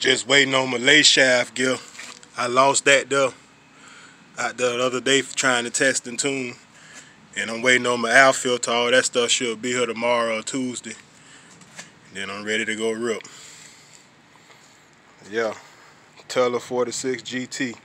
Just waiting on my lay shaft gear. I lost that though out there the other day trying to test and tune. And I'm waiting on my air filter. All that stuff should be here tomorrow or Tuesday. And then I'm ready to go rip. Yeah. Taylor 46 GT.